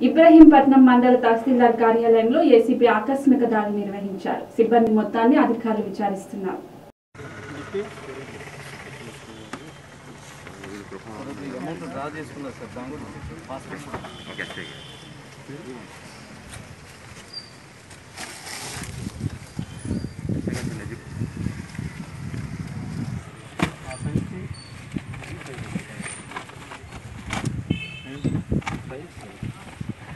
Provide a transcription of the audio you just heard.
ఇబ్రహీంపట్నం మండల తహసీల్దార్ కార్యాలయంలో ఏసీపీ ఆకస్మిక దాడి నిర్వహించారు సిబ్బంది మొత్తాన్ని అధికారులు విచారిస్తున్నారు Thank you.